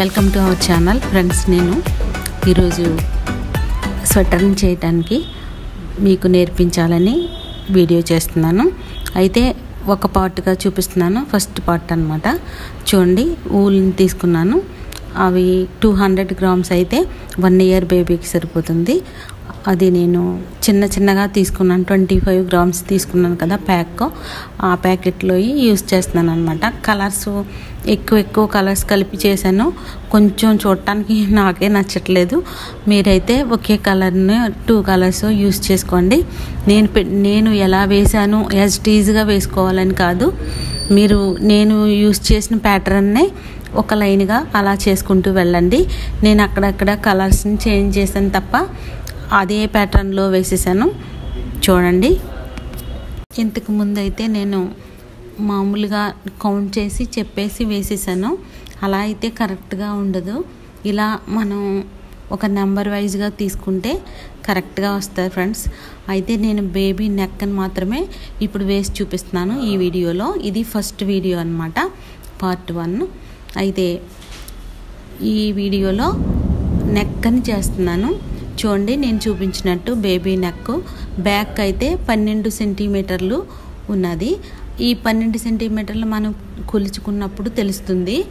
Welcome to our channel friends నేను ఈరోజు స్వెటర్ని చేయటానికి మీకు నేర్పించాలని వీడియో చేస్తున్నాను. అయితే ఒక పార్ట్గా చూపిస్తున్నాను ఫస్ట్ పార్ట్ అనమాట చూడండి ఊల్ని తీసుకున్నాను. అవి టూ హండ్రెడ్ గ్రామ్స్ అయితే వన్ ఇయర్ బేబీకి సరిపోతుంది. అది నేను చిన్న చిన్నగా తీసుకున్నాను ట్వంటీ ఫైవ్ గ్రామ్స్ తీసుకున్నాను కదా ప్యాక్. ఆ ప్యాకెట్లో యూస్ చేస్తున్నాను అనమాట కలర్స్ ఎక్కువ ఎక్కువ కలర్స్ కలిపి చేశాను. కొంచెం చూడటానికి నాకే నచ్చట్లేదు. మీరైతే ఒకే కలర్ని టూ కలర్స్ యూస్ చేసుకోండి. నేను పె- నేను ఎలా వేశాను యాజ్ టీజ్గా వేసుకోవాలని కాదు. మీరు నేను యూస్ చేసిన ప్యాటర్న్నే ఒక లైన్గా అలా చేసుకుంటూ వెళ్ళండి. నేను అక్కడక్కడ కలర్స్ని చేంజ్ చేశాను తప్ప అదే ప్యాటర్న్లో వేసేసాను. చూడండి. ఇంతకు ముందు అయితే నేను మామూలుగా కౌంట్ చేసి చెప్పేసి వేసేసాను. అలా అయితే కరెక్ట్గా ఉండదు. ఇలా మనం ఒక నెంబర్ వైజ్గా తీసుకుంటే కరెక్ట్గా వస్తుంది ఫ్రెండ్స్ అయితే నేను బేబీ నెక్కని మాత్రమే ఇప్పుడు వేసి చూపిస్తున్నాను ఈ వీడియోలో. ఇది ఫస్ట్ వీడియో అనమాట పార్ట్ వన్ అయితే ఈ వీడియోలో నెక్ అని చేస్తున్నాను. చూడండి నేను చూపించినట్టు బేబీ నెక్ బ్యాక్ అయితే పన్నెండు సెంటీమీటర్లు ఉన్నది. ఈ పన్నెండు సెంటీమీటర్లు మనం కొలుచుకున్నప్పుడు తెలుస్తుంది.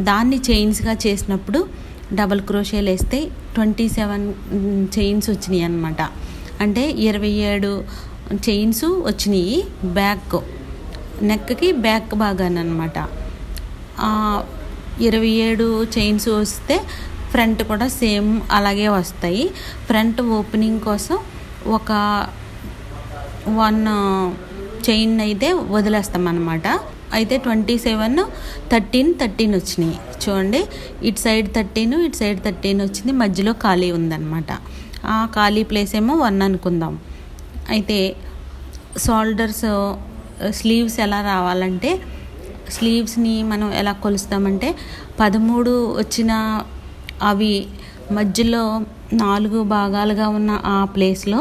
దాన్ని చైన్స్గా చేసినప్పుడు డబల్ క్రోషేలు వేస్తే ట్వంటీ సెవెన్ చైన్స్ వచ్చినాయి అనమాట అంటే ఇరవై ఏడు చైన్స్ వచ్చినాయి బ్యాక్ నెక్కి బ్యాక్ భాగానమాట ఇరవై ఏడు చైన్స్ వస్తే ఫ్రంట్ కూడా సేమ్ అలాగే వస్తాయి. ఫ్రంట్ ఓపెనింగ్ కోసం ఒక వన్ చైన్ అయితే వదిలేస్తాం అనమాట అయితే ట్వంటీ సెవెన్ థర్టీన్ థర్టీన్ వచ్చినాయి. చూడండి ఇటు సైడ్ థర్టీన్ ఇటు సైడ్ థర్టీన్ వచ్చింది. మధ్యలో ఖాళీ ఉందన్నమాట. ఆ ఖాళీ ప్లేస్ ఏమో వన్ అనుకుందాం. అయితే షోల్డర్స్ స్లీవ్స్ ఎలా రావాలంటే స్లీవ్స్ని మనం ఎలా కొలుస్తామంటే పదమూడు వచ్చిన అవి మధ్యలో నాలుగు భాగాలుగా ఉన్న ఆ ప్లేస్లో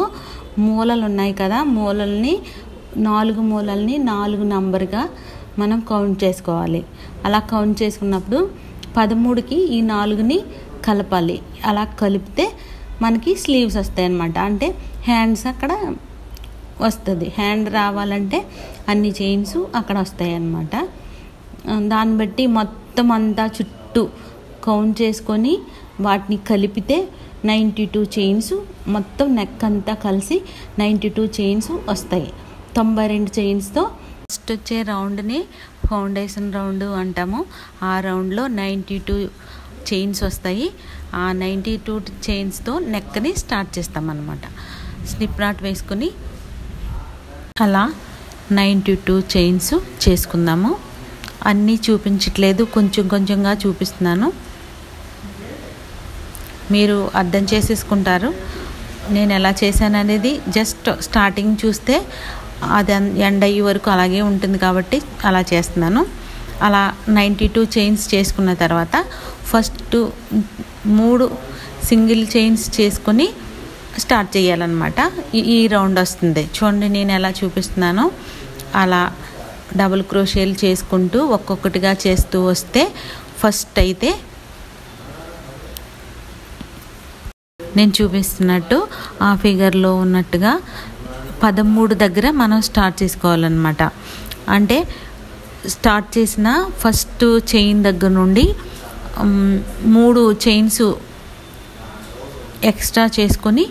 మూలలు ఉన్నాయి కదా మూలల్ని నాలుగు మూలల్ని నాలుగు నంబర్గా మనం కౌంట్ చేసుకోవాలి. అలా కౌంట్ చేసుకున్నప్పుడు పదమూడుకి ఈ నాలుగుని కలపాలి. అలా కలిపితే మనకి స్లీవ్స్ వస్తాయి అన్నమాట అంటే హ్యాండ్స్ అక్కడ వస్తుంది. హ్యాండ్ రావాలంటే అన్ని చైన్స్ అక్కడ వస్తాయి అన్నమాట దాన్ని బట్టి మొత్తం అంతా చుట్టూ కౌంట్ చేసుకొని వాటిని కలిపితే నైంటీ టూ చైన్స్ మొత్తం నెక్ అంతా కలిసి నైంటీ టూ చైన్స్ వస్తాయి. తొంభై రెండు చైన్స్తో ఫస్ట్ వచ్చే రౌండ్ని ఫౌండేషన్ రౌండ్ అంటాము. ఆ రౌండ్లో నైంటీ టూ చైన్స్ వస్తాయి. ఆ నైంటీ టూ చైన్స్తో నెక్ని స్టార్ట్ చేస్తామన్నమాట. స్లిప్ నాట్ వేసుకొని అలా నైంటీ టూ చైన్స్ చేసుకుందాము. అన్నీ చూపించట్లేదు. కొంచెం కొంచెంగా చూపిస్తున్నాను. మీరు అర్థం చేసేసుకుంటారు. నేను ఎలా చేశాను అనేది జస్ట్ స్టార్టింగ్ చూస్తే అది ఎండ్ అయ్యే వరకు అలాగే ఉంటుంది కాబట్టి అలా చేస్తున్నాను. అలా నైంటీ టూ చైన్స్ చేసుకున్న తర్వాత ఫస్ట్ మూడు సింగిల్ చైన్స్ చేసుకొని స్టార్ట్ చేయాలన్నమాట. ఈ- ఈ రౌండ్ వస్తుంది. చూడండి నేను ఎలా చూపిస్తున్నానో. అలా డబుల్ క్రోషేలు చేసుకుంటూ ఒక్కొక్కటిగా చేస్తూ వస్తే ఫస్ట్ అయితే నేను చూపిస్తున్నట్టు ఆ ఫిగర్లో ఉన్నట్టుగా పదమూడు దగ్గర మనం స్టార్ట్ చేసుకోవాలన్నమాట. అంటే స్టార్ట్ చేసిన ఫస్ట్ చైన్ దగ్గర నుండి మూడు చైన్స్ ఎక్స్ట్రా చేసుకొని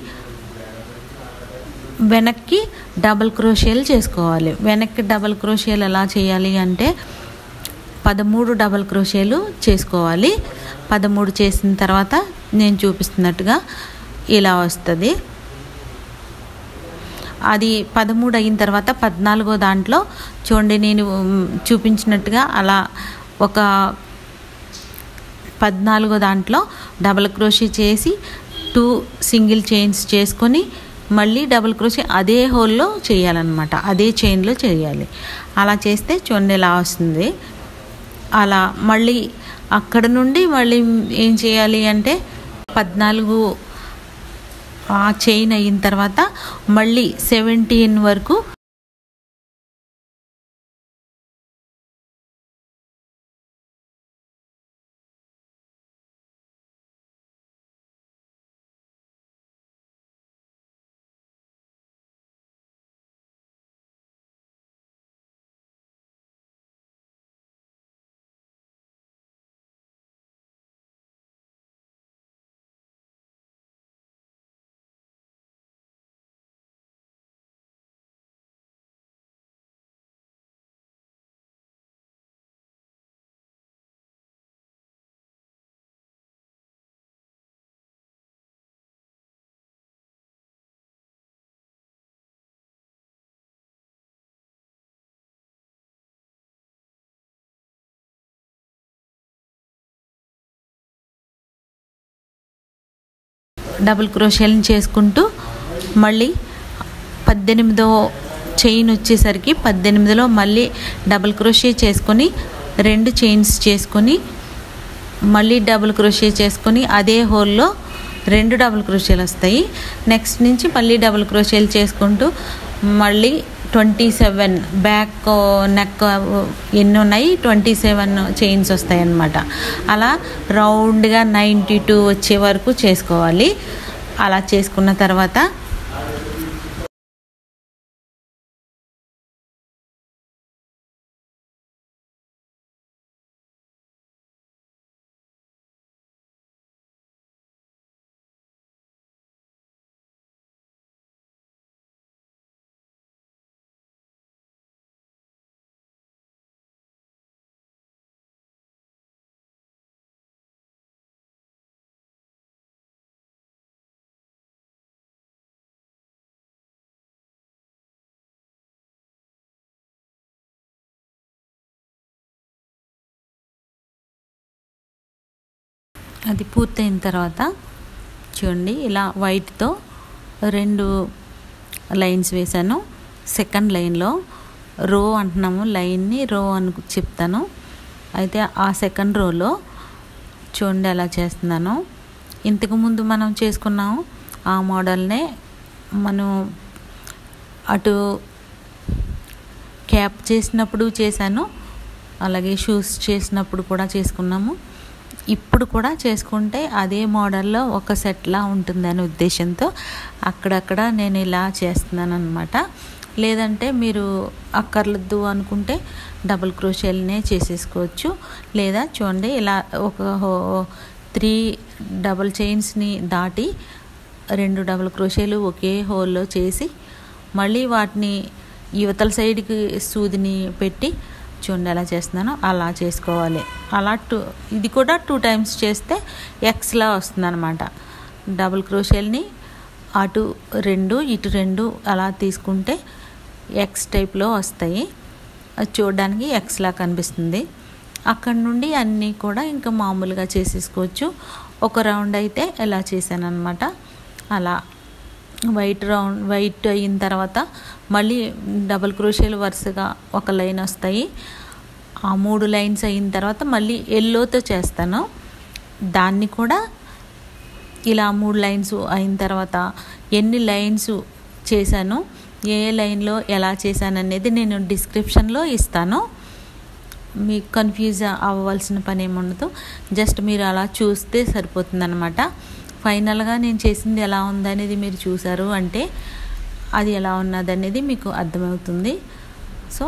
వెనక్కి డబల్ క్రోషియల్ చేసుకోవాలి. వెనక్కి డబల్ క్రోషియల్ ఎలా చేయాలి అంటే పదమూడు డబల్ క్రోషేలు చేసుకోవాలి. పదమూడు చేసిన తర్వాత నేను చూపిస్తున్నట్టుగా ఇలా వస్తుంది. అది పదమూడు అయిన తర్వాత పద్నాలుగో దాంట్లో చూడండి నేను చూపించినట్టుగా అలా ఒక పద్నాలుగో దాంట్లో డబల్ క్రోషి చేసి టూ సింగిల్ చైన్స్ చేసుకొని మళ్ళీ డబుల్ క్రోషీ అదే హోల్లో చేయాలన్నమాట. అదే చైన్లో చేయాలి. అలా చేస్తే చూడండి ఇలా వస్తుంది. అలా మళ్ళీ అక్కడ నుండి మళ్ళీ ఏం చేయాలి అంటే పద్నాలుగు ఆ చైన్ అయిన తర్వాత మళ్ళీ సెవెంటీన్ వరకు డబుల్ క్రోషియల్ని చేసుకుంటూ మళ్ళీ పద్దెనిమిదో చైన్ వచ్చేసరికి పద్దెనిమిదిలో మళ్ళీ డబుల్ క్రోషియా చేసుకొని రెండు చైన్స్ చేసుకొని మళ్ళీ డబుల్ క్రోషియా చేసుకొని అదే హోల్లో రెండు డబుల్ క్రోషియాలు వస్తాయి. నెక్స్ట్ నుంచి మళ్ళీ డబుల్ క్రోషియాలు చేసుకుంటూ మళ్ళీ ట్వంటీ సెవెన్ బ్యాక్ నెక్ ఎన్ని ఉన్నాయి? ట్వంటీ సెవెన్ చైన్స్ వస్తాయి అన్నమాట అలా రౌండ్గా నైంటీ టూ వచ్చే వరకు చేసుకోవాలి. అలా చేసుకున్న తర్వాత అది పూర్తయిన తర్వాత చూడండి ఇలా వైట్తో రెండు లైన్స్ వేశాను. సెకండ్ లైన్లో రో అంటున్నాము లైన్ని రో అని చెప్తాను. అయితే ఆ సెకండ్ రోలో చూడండి ఎలా చేస్తున్నాను. ఇంతకుముందు మనం చేసుకున్నాము ఆ మోడల్నే మనం అటు క్యాప్ చేసినప్పుడు చేశాను అలాగే షూస్ చేసినప్పుడు కూడా చేసుకున్నాము. ఇప్పుడు కూడా చేసుకుంటే అదే మోడల్లో ఒక సెట్లా ఉంటుందనే ఉద్దేశంతో అక్కడక్కడ నేను ఇలా చేస్తున్నాను అనమాట లేదంటే మీరు అక్కర్లద్దు అనుకుంటే డబుల్ క్రోషియల్నే చేసేసుకోవచ్చు. లేదా చూడండి ఇలా ఒక త్రీ డబుల్ చైన్స్ని దాటి రెండు డబుల్ క్రోషియలు ఒకే హోల్లో చేసి మళ్ళీ వాటిని యువతల సైడ్కి సూదిని పెట్టి చూడండి ఎలా చేస్తున్నానో అలా చేసుకోవాలి. అలా టూ ఇది కూడా టూ టైమ్స్ చేస్తే ఎక్స్లా వస్తుంది అనమాట డబుల్ క్రోషియల్ని అటు రెండు ఇటు రెండు అలా తీసుకుంటే ఎక్స్ టైప్లో వస్తాయి. అది చూడడానికి ఎక్స్లా కనిపిస్తుంది. అక్కడ నుండి అన్నీ కూడా ఇంకా మామూలుగా చేసేసుకోవచ్చు. ఒక రౌండ్ అయితే ఎలా చేశాను అనమాట అలా వైట్ రౌండ్ వైట్ అయిన తర్వాత మళ్ళీ డబుల్ క్రోషియలు వరుసగా ఒక లైన్ వస్తాయి. ఆ మూడు లైన్స్ అయిన తర్వాత మళ్ళీ ఎల్లోతో చేస్తాను. దాన్ని కూడా ఇలా మూడు లైన్స్ అయిన తర్వాత ఎన్ని లైన్స్ చేశాను ఏ లైన్లో ఎలా చేశాను అనేది నేను డిస్క్రిప్షన్లో ఇస్తాను. మీకు కన్ఫ్యూజ్ అవ్వాల్సిన పని ఏముండదు. జస్ట్ మీరు అలా చూస్తే సరిపోతుందన్నమాట. ఫైనల్గా నేను చేసింది ఎలా ఉందనేది మీరు చూసారు అంటే అది ఎలా ఉన్నది అనేది మీకు అర్థమవుతుంది. సో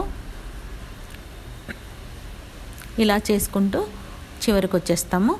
ఇలా చేసుకుంటూ చివరికి వచ్చేస్తాము.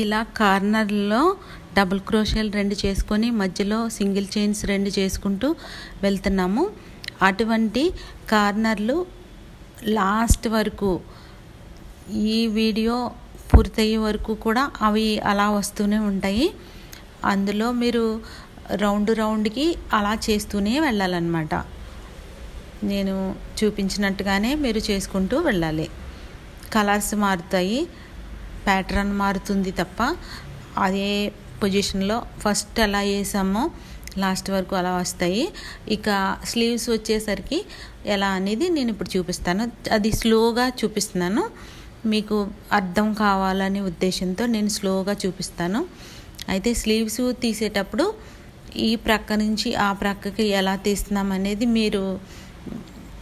ఇలా కార్నర్లో డబుల్ క్రోషియల్ రెండు చేసుకొని మధ్యలో సింగిల్ చైన్స్ రెండు చేసుకుంటూ వెళ్తున్నాము. అటువంటి కార్నర్లు లాస్ట్ వరకు ఈ వీడియో పూర్తయ్యే వరకు కూడా అవి అలా వస్తూనే ఉంటాయి. అందులో మీరు రౌండ్ రౌండ్కి అలా చేస్తూనే వెళ్ళాలన్నమాట. నేను చూపించినట్టుగానే మీరు చేసుకుంటూ వెళ్ళాలి. కలర్స్ మారుతాయి. ప్యాటర్న్ మారుతుంది తప్ప అదే పొజిషన్లో ఫస్ట్ ఎలా వేసామో లాస్ట్ వరకు అలా వస్తాయి. ఇక స్లీవ్స్ వచ్చేసరికి ఎలా అనేది నేను ఇప్పుడు చూపిస్తాను. అది స్లోగా చూపిస్తున్నాను. మీకు అర్థం కావాలనే ఉద్దేశంతో నేను స్లోగా చూపిస్తాను. అయితే స్లీవ్స్ తీసేటప్పుడు ఈ ప్రక్క నుంచి ఆ ప్రక్కకి ఎలా తీస్తున్నాం అనేది మీరు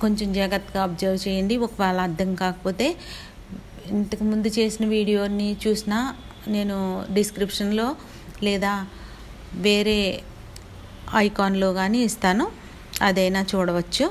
కొంచెం జాగ్రత్తగా అబ్జర్వ్ చేయండి. ఒకవేళ అర్థం కాకపోతే ఇంతకు ముందు చేసిన వీడియోని చూసినా నేను డిస్క్రిప్షన్లో లేదా వేరే ఐకాన్లో కానీ ఇస్తాను. అదైనా చూడవచ్చు.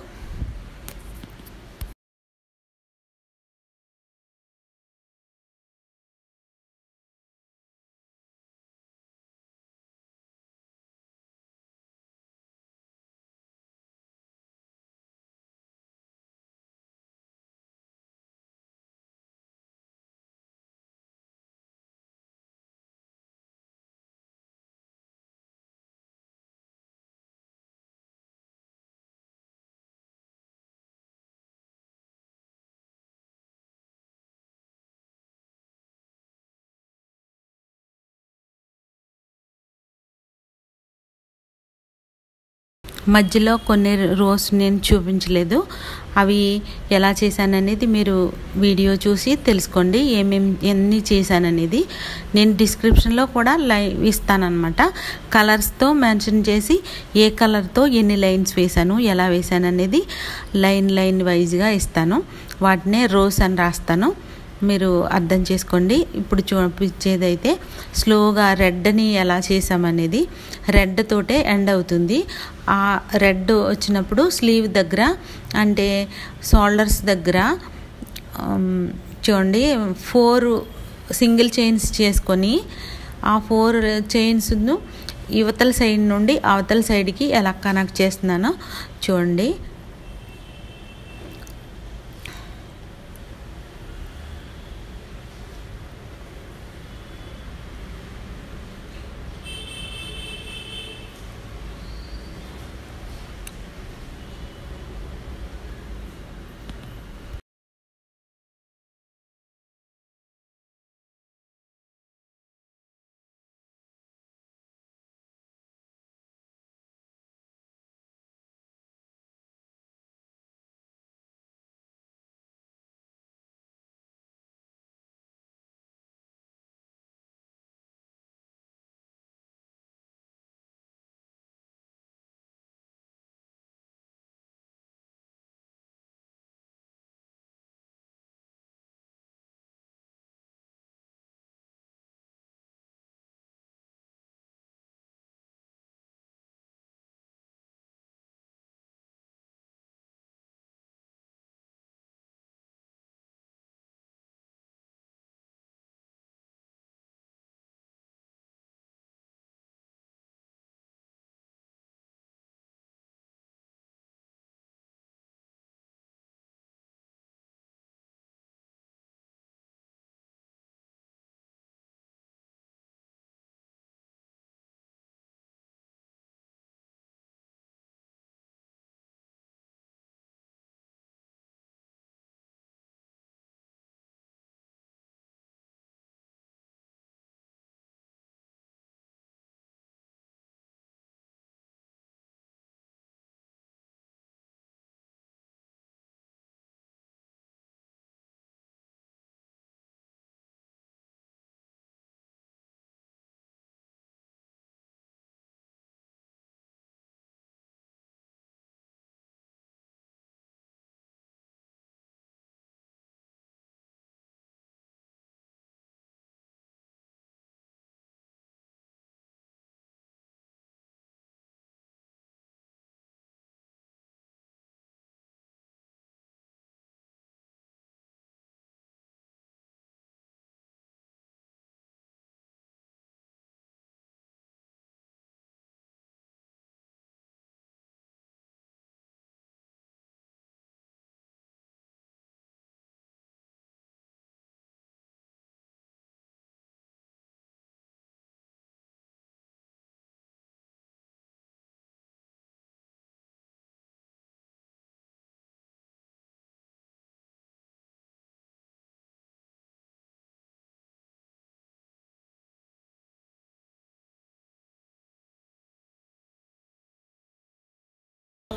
మధ్యలో కొన్ని రోస్ నేను చూపించలేదు. అవి ఎలా చేశాననేది మీరు వీడియో చూసి తెలుసుకోండి. ఏమేమి ఎన్ని చేశాననేది నేను డిస్క్రిప్షన్లో కూడా లైవ్ ఇస్తానన్నమాట. కలర్స్తో మెన్షన్ చేసి ఏ కలర్తో ఎన్ని లైన్స్ వేశాను ఎలా వేశాను అనేది లైన్ లైన్ వైజ్గా ఇస్తాను. వాటినే రోస్ అని రాస్తాను. మీరు అర్థం చేసుకోండి. ఇప్పుడు చూపించేదైతే స్లోగా రెడ్ని ఎలా చేసామనేది రెడ్ తోటే ఎండ్ అవుతుంది. ఆ రెడ్ వచ్చినప్పుడు స్లీవ్ దగ్గర అంటే షోల్డర్స్ దగ్గర um, చూడండి ఫోర్ సింగిల్ చైన్స్ చేసుకొని ఆ ఫోర్ చైన్స్ను యువతల సైడ్ నుండి అవతల సైడ్కి ఎలా కనెక్ట్ చేస్తున్నానో చూడండి.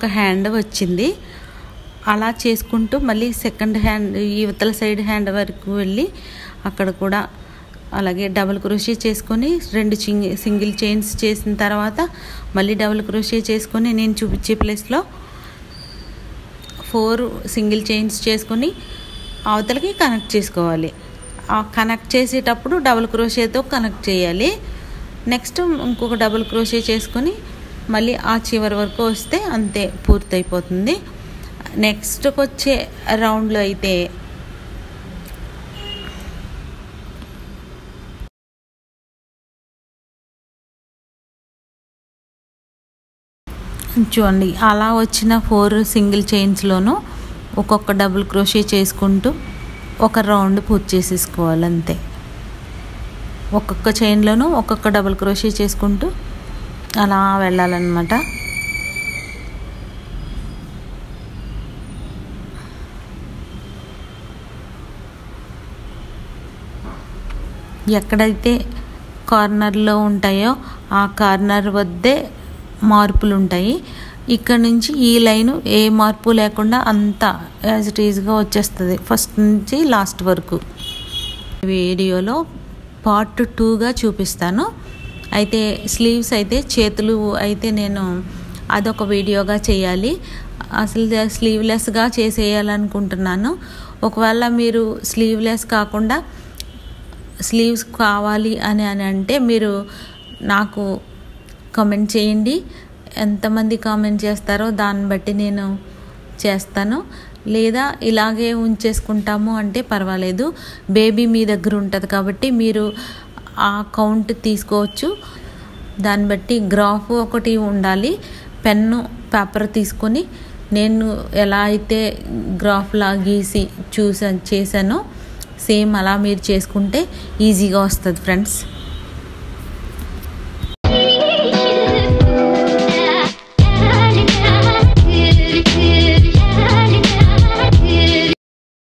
ఒక హ్యాండ్ వచ్చింది. అలా చేసుకుంటూ మళ్ళీ సెకండ్ హ్యాండ్ యువతల సైడ్ హ్యాండ్ వరకు వెళ్ళి అక్కడ కూడా అలాగే డబుల్ క్రోషే చేసుకొని రెండు సింగిల్ చైన్స్ చేసిన తర్వాత మళ్ళీ డబుల్ క్రోషే చేసుకొని నేను చూపించే ప్లేస్లో ఫోర్ సింగిల్ చైన్స్ చేసుకొని అవతలకి కనెక్ట్ చేసుకోవాలి. కనెక్ట్ చేసేటప్పుడు డబుల్ క్రోషేతో కనెక్ట్ చేయాలి. నెక్స్ట్ ఇంకొక డబుల్ క్రోషే చేసుకొని మళ్ళీ ఆ చివరి వరకు వస్తే అంతే పూర్తయిపోతుంది. నెక్స్ట్కి వచ్చే రౌండ్లో అయితే చూడండి అలా వచ్చిన ఫోర్ సింగిల్ చైన్స్లోనూ ఒక్కొక్క డబుల్ క్రోషే చేసుకుంటూ ఒక రౌండ్ పూర్తి చేసేసుకోవాలి అంతే ఒక్కొక్క చైన్లోనూ ఒక్కొక్క డబుల్ క్రోషే చేసుకుంటూ అలా వెళ్ళాలన్నమాట. ఎక్కడైతే కార్నర్లో ఉంటాయో ఆ కార్నర్ వద్దే మార్పులు ఉంటాయి ఇక్కడ నుంచి ఈ లైన్ ఏ మార్పు లేకుండా అంతా యాజ్ ఇట్ ఈజ్గా వచ్చేస్తుంది. ఫస్ట్ నుంచి లాస్ట్ వరకు. వీడియోలో పార్ట్ టూగా చూపిస్తాను. అయితే స్లీవ్స్ అయితే చేతులు అయితే నేను అదొక వీడియోగా చేయాలి. అసలు స్లీవ్లెస్గా చేసేయాలనుకుంటున్నాను. ఒకవేళ మీరు స్లీవ్లెస్ కాకుండా స్లీవ్స్ కావాలి అని అని అంటే మీరు నాకు కామెంట్ చేయండి. ఎంతమంది కామెంట్ చేస్తారో దాన్ని బట్టి నేను చేస్తాను. లేదా ఇలాగే ఉంచేసుకుంటాము అంటే పర్వాలేదు. బేబీ మీ దగ్గర ఉంటుంది కాబట్టి మీరు ఆ కౌంట్ తీసుకోవచ్చు. దాన్ని బట్టి గ్రాఫ్ ఒకటి ఉండాలి. పెన్ను పేపర్ తీసుకొని నేను ఎలా అయితే గ్రాఫ్లా గీసి చూసా చేశానో సేమ్ అలా మీరు చేసుకుంటే ఈజీగా వస్తుంది ఫ్రెండ్స్